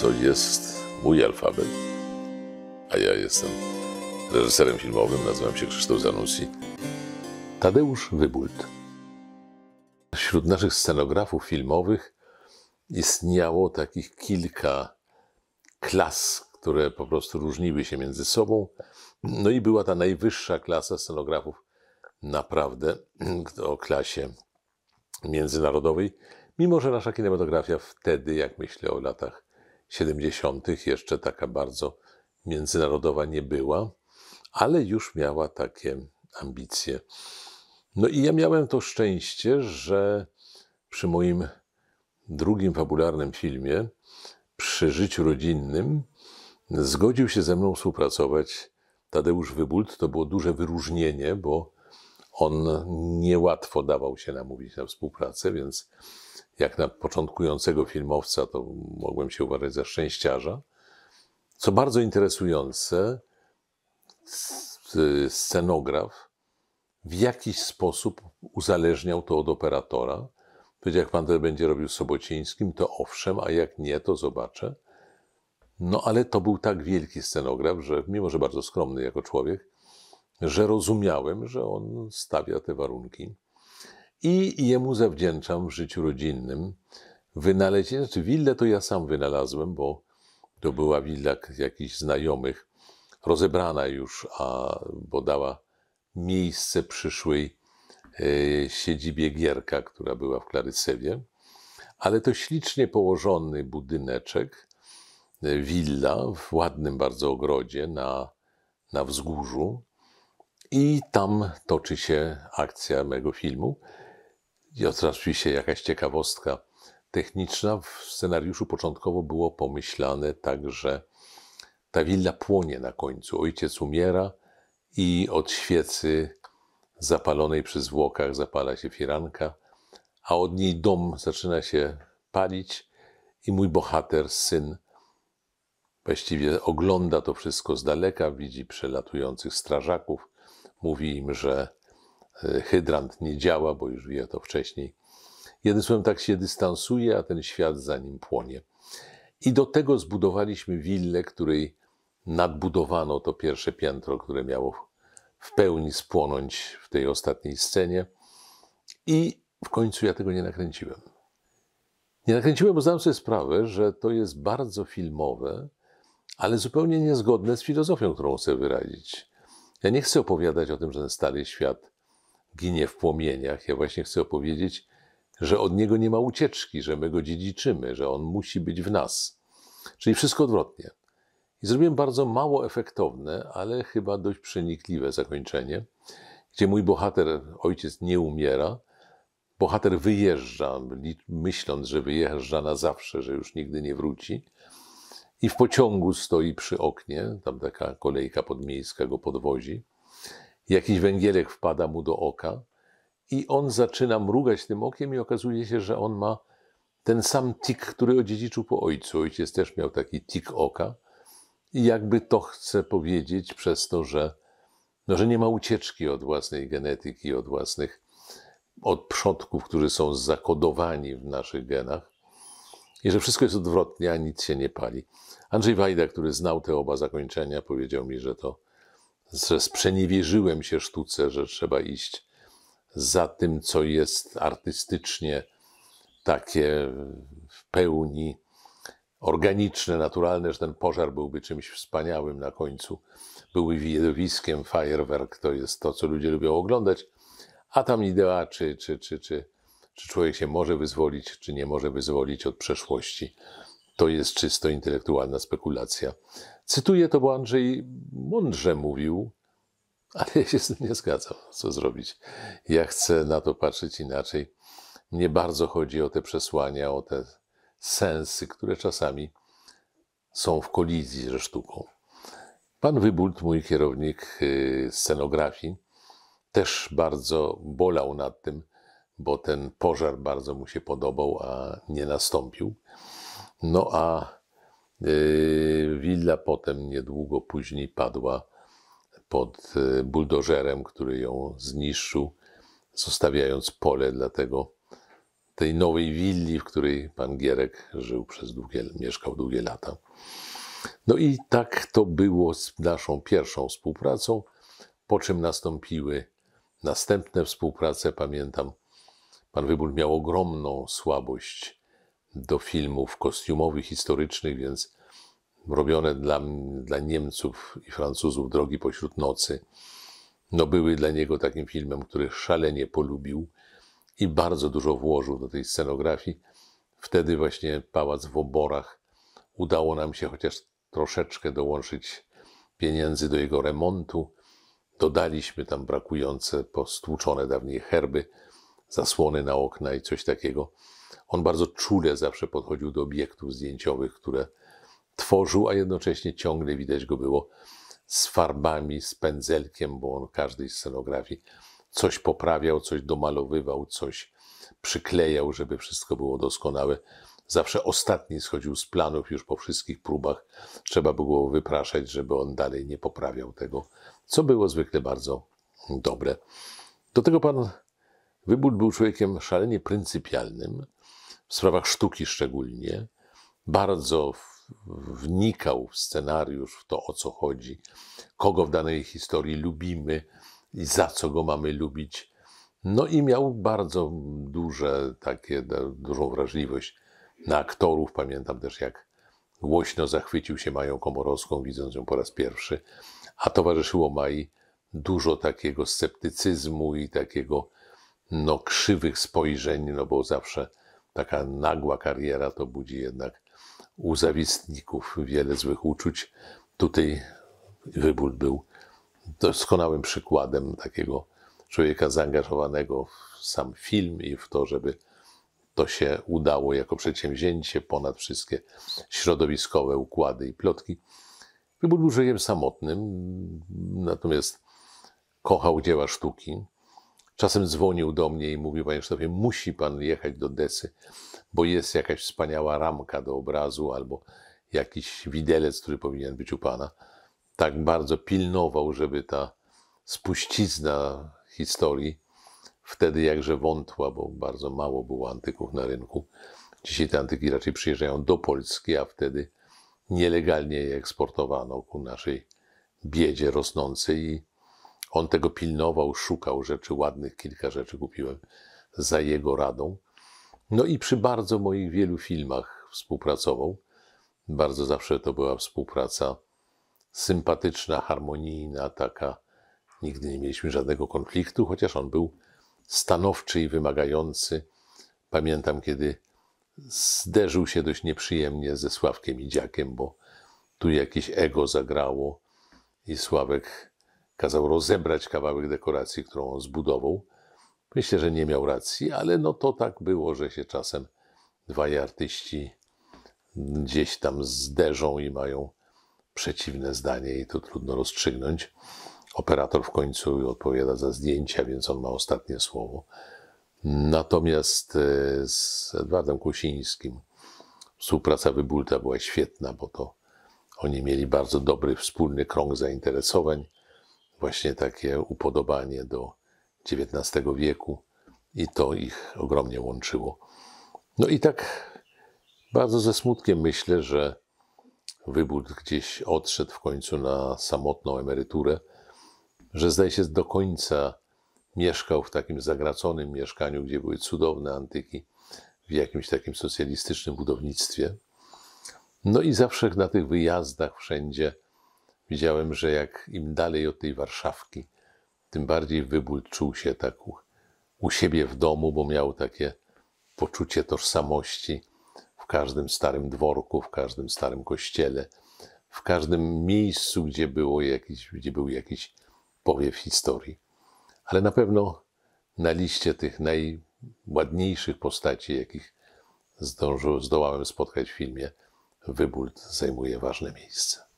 To jest mój alfabet, a ja jestem reżyserem filmowym, nazywam się Krzysztof Zanussi. Tadeusz Wybult. Wśród naszych scenografów filmowych istniało takich kilka klas, które po prostu różniły się między sobą. No i była ta najwyższa klasa scenografów, naprawdę o klasie międzynarodowej, mimo że nasza kinematografia wtedy, jak myślę o latach 70., jeszcze taka bardzo międzynarodowa nie była, ale już miała takie ambicje. No i ja miałem to szczęście, że przy moim drugim fabularnym filmie, przy życiu rodzinnym, zgodził się ze mną współpracować Tadeusz Wybult. To było duże wyróżnienie, bo on niełatwo dawał się namówić na współpracę, więc jak na początkującego filmowca, to mogłem się uważać za szczęściarza. Co bardzo interesujące, scenograf w jakiś sposób uzależniał to od operatora. Powiedział, jak pan to będzie robił Sobocińskim, to owszem, a jak nie, to zobaczę. No ale to był tak wielki scenograf, że mimo, że bardzo skromny jako człowiek, że rozumiałem, że on stawia te warunki. I jemu zawdzięczam w życiu rodzinnym wynalezienie, znaczy willę to ja sam wynalazłem, bo to była willa jakichś znajomych, rozebrana już, a bo dała miejsce przyszłej e, siedzibie Gierka, która była w Klarysewie. Ale to ślicznie położony budyneczek, e, willa w ładnym bardzo ogrodzie na, na wzgórzu. I tam toczy się akcja mego filmu. I oczywiście jakaś ciekawostka techniczna. W scenariuszu początkowo było pomyślane tak, że ta willa płonie na końcu. Ojciec umiera i od świecy zapalonej przy zwłokach zapala się firanka, a od niej dom zaczyna się palić i mój bohater, syn, właściwie ogląda to wszystko z daleka, widzi przelatujących strażaków, mówi im, że e, hydrant nie działa, bo już wie to wcześniej. Jednym słowem, tak się dystansuje, a ten świat za nim płonie. I do tego zbudowaliśmy willę, której nadbudowano to pierwsze piętro, które miało w pełni spłonąć w tej ostatniej scenie. I w końcu ja tego nie nakręciłem. Nie nakręciłem, bo zdałem sobie sprawę, że to jest bardzo filmowe, ale zupełnie niezgodne z filozofią, którą chcę wyrazić. Ja nie chcę opowiadać o tym, że ten stary świat ginie w płomieniach. Ja właśnie chcę opowiedzieć, że od niego nie ma ucieczki, że my go dziedziczymy, że on musi być w nas. Czyli wszystko odwrotnie. I zrobiłem bardzo mało efektowne, ale chyba dość przenikliwe zakończenie, gdzie mój bohater, ojciec, nie umiera. Bohater wyjeżdża, myśląc, że wyjeżdża na zawsze, że już nigdy nie wróci. I w pociągu stoi przy oknie, tam taka kolejka podmiejska go podwozi. Jakiś węgielek wpada mu do oka i on zaczyna mrugać tym okiem i okazuje się, że on ma ten sam tik, który odziedziczył po ojcu. Ojciec też miał taki tik oka. I jakby to chce powiedzieć przez to, że, no, że nie ma ucieczki od własnej genetyki, od własnych, od przodków, którzy są zakodowani w naszych genach i że wszystko jest odwrotnie, a nic się nie pali. Andrzej Wajda, który znał te oba zakończenia, powiedział mi, że to, że sprzeniewierzyłem się sztuce, że trzeba iść za tym, co jest artystycznie takie w pełni organiczne, naturalne, że ten pożar byłby czymś wspaniałym na końcu. Byłby widowiskiem, fajerwerk to jest to, co ludzie lubią oglądać, a tam idea, czy, czy, czy, czy, czy człowiek się może wyzwolić, czy nie może wyzwolić od przeszłości, to jest czysto intelektualna spekulacja. Cytuję to, bo Andrzej mądrze mówił, ale ja się z tym nie zgadzam. Co zrobić? Ja chcę na to patrzeć inaczej. Mnie bardzo chodzi o te przesłania, o te sensy, które czasami są w kolizji ze sztuką. Pan Wybult, mój kierownik y, scenografii, też bardzo bolał nad tym, bo ten pożar bardzo mu się podobał, a nie nastąpił. No a y, willa potem niedługo później padła pod y, buldożerem, który ją zniszczył, zostawiając pole dla tego tej nowej willi, w której pan Gierek żył przez długie, mieszkał długie lata. No i tak to było z naszą pierwszą współpracą, po czym nastąpiły następne współprace. Pamiętam, pan Wybór miał ogromną słabość do filmów kostiumowych, historycznych, więc robione dla, dla Niemców i Francuzów Drogi pośród nocy, no były dla niego takim filmem, który szalenie polubił i bardzo dużo włożył do tej scenografii. Wtedy właśnie Pałac w Oborach udało nam się chociaż troszeczkę dołączyć pieniędzy do jego remontu. Dodaliśmy tam brakujące, postłuczone dawniej herby, zasłony na okna i coś takiego. On bardzo czule zawsze podchodził do obiektów zdjęciowych, które tworzył, a jednocześnie ciągle widać go było z farbami, z pędzelkiem, bo on każdej scenografii coś poprawiał, coś domalowywał, coś przyklejał, żeby wszystko było doskonałe. Zawsze ostatni schodził z planów już po wszystkich próbach. Trzeba było wypraszać, żeby on dalej nie poprawiał tego, co było zwykle bardzo dobre. Do tego pan Wybór był człowiekiem szalenie pryncypialnym, w sprawach sztuki szczególnie. Bardzo wnikał w scenariusz, w to o co chodzi, kogo w danej historii lubimy i za co go mamy lubić. No i miał bardzo duże takie, dużą wrażliwość na aktorów. Pamiętam też, jak głośno zachwycił się Mają Komorowską, widząc ją po raz pierwszy, a towarzyszyło Mai dużo takiego sceptycyzmu i takiego no, krzywych spojrzeń, no bo zawsze taka nagła kariera to budzi jednak u zawistników wiele złych uczuć. Tutaj Wybór był doskonałym przykładem takiego człowieka zaangażowanego w sam film i w to, żeby to się udało jako przedsięwzięcie ponad wszystkie środowiskowe układy i plotki. Wybór był człowiekiem samotnym, natomiast kochał dzieła sztuki. Czasem dzwonił do mnie i mówił, panie Krzysztofie, musi pan jechać do Desy, bo jest jakaś wspaniała ramka do obrazu albo jakiś widelec, który powinien być u pana. Tak bardzo pilnował, żeby ta spuścizna historii, wtedy jakże wątła, bo bardzo mało było antyków na rynku. Dzisiaj te antyki raczej przyjeżdżają do Polski, a wtedy nielegalnie je eksportowano ku naszej biedzie rosnącej i on tego pilnował, szukał rzeczy ładnych, kilka rzeczy kupiłem za jego radą. No i przy bardzo moich wielu filmach współpracował. Bardzo zawsze to była współpraca sympatyczna, harmonijna, taka. Nigdy nie mieliśmy żadnego konfliktu, chociaż on był stanowczy i wymagający. Pamiętam, kiedy zderzył się dość nieprzyjemnie ze Sławkiem Idziakiem, bo tu jakieś ego zagrało i Sławek kazał rozebrać kawałek dekoracji, którą on zbudował. Myślę, że nie miał racji, ale no to tak było, że się czasem dwaj artyści gdzieś tam zderzą i mają przeciwne zdanie i to trudno rozstrzygnąć. Operator w końcu odpowiada za zdjęcia, więc on ma ostatnie słowo. Natomiast e, z Edwardem Kusińskim współpraca Wybulta była świetna, bo to oni mieli bardzo dobry wspólny krąg zainteresowań właśnie takie upodobanie do XIX wieku i to ich ogromnie łączyło. No i tak bardzo ze smutkiem myślę, że wybór gdzieś odszedł w końcu na samotną emeryturę, że zdaje się do końca mieszkał w takim zagraconym mieszkaniu, gdzie były cudowne antyki, w jakimś takim socjalistycznym budownictwie. No i zawsze na tych wyjazdach wszędzie Widziałem, że jak im dalej od tej Warszawki, tym bardziej Wybór czuł się tak u, u siebie w domu, bo miał takie poczucie tożsamości w każdym starym dworku, w każdym starym kościele, w każdym miejscu, gdzie, było jakiś, gdzie był jakiś powiew historii. Ale na pewno na liście tych najładniejszych postaci, jakich zdążył, zdołałem spotkać w filmie, Wybór zajmuje ważne miejsce.